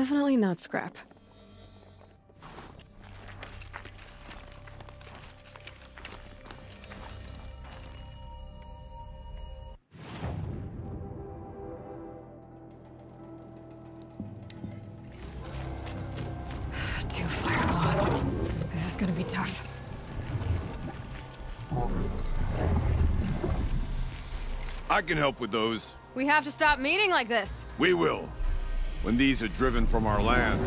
Definitely not scrap. Two Fireclaws. This is gonna be tough. I can help with those. We have to stop meeting like this. We will when these are driven from our land.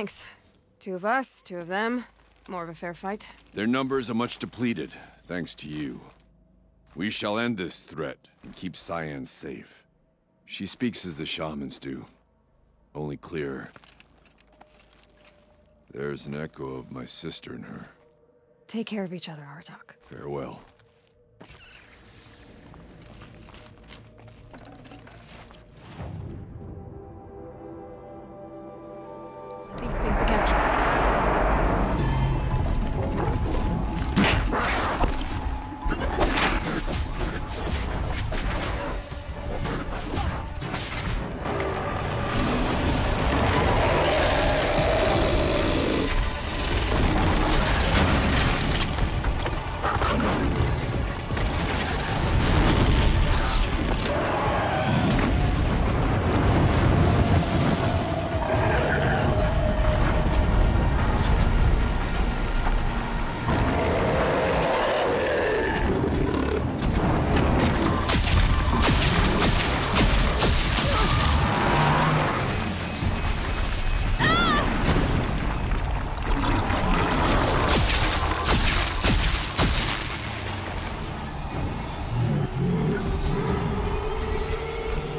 Thanks. Two of us, two of them. More of a fair fight. Their numbers are much depleted, thanks to you. We shall end this threat and keep Cyan safe. She speaks as the shamans do. Only clearer. There's an echo of my sister in her. Take care of each other, Aratak. Farewell.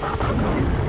Come on.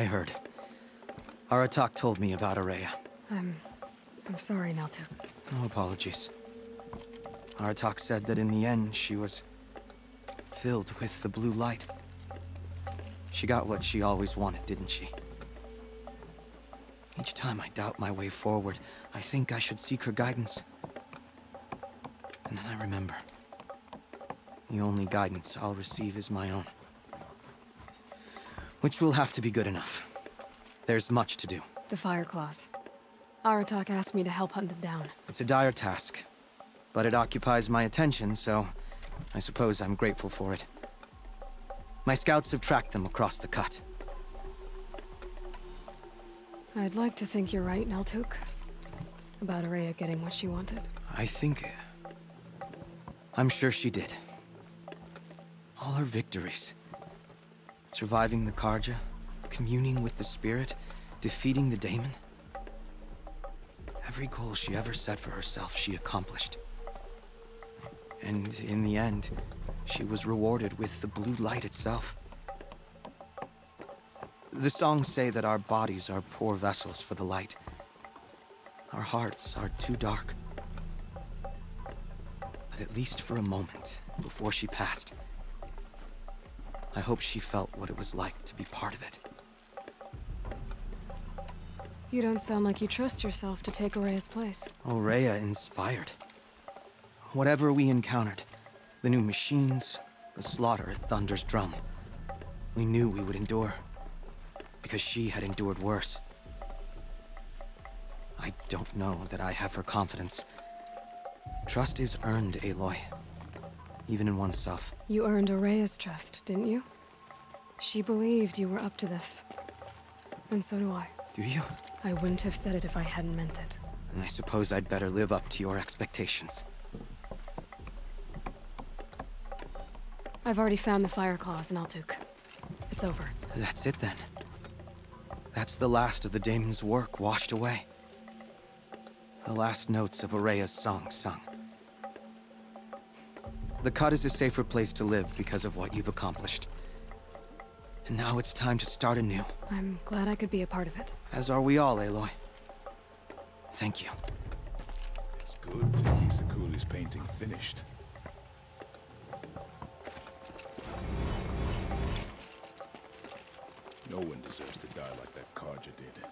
I heard. Aratak told me about Ourea. I'm... I'm sorry, Naltuk. No apologies. Aratak said that in the end, she was... filled with the blue light. She got what she always wanted, didn't she? Each time I doubt my way forward, I think I should seek her guidance. And then I remember. The only guidance I'll receive is my own. Which will have to be good enough. There's much to do. The Fireclaws. Aratak asked me to help hunt them down. It's a dire task, but it occupies my attention, so I suppose I'm grateful for it. My scouts have tracked them across the cut. I'd like to think you're right, Naltuk. About Ourea getting what she wanted. I think... I'm sure she did. All her victories. Surviving the Carja, communing with the Spirit, defeating the Daemon. Every goal she ever set for herself, she accomplished. And in the end, she was rewarded with the blue light itself. The songs say that our bodies are poor vessels for the light. Our hearts are too dark. But at least for a moment, before she passed, I hope she felt what it was like to be part of it. You don't sound like you trust yourself to take Ourea's place. Ourea inspired. Whatever we encountered, the new machines, the slaughter at Thunder's drum, we knew we would endure. Because she had endured worse. I don't know that I have her confidence. Trust is earned, Aloy. Even in oneself. You earned Ourea's trust, didn't you? She believed you were up to this. And so do I. Do you? I wouldn't have said it if I hadn't meant it. And I suppose I'd better live up to your expectations. I've already found the Fireclaws in Altuk. It's over. That's it then. That's the last of the Daemon's work washed away. The last notes of Ourea's song sung. The Cut is a safer place to live because of what you've accomplished. And now it's time to start anew. I'm glad I could be a part of it. As are we all, Aloy. Thank you. It's good to see Sakuli's painting finished. No one deserves to die like that Carja did.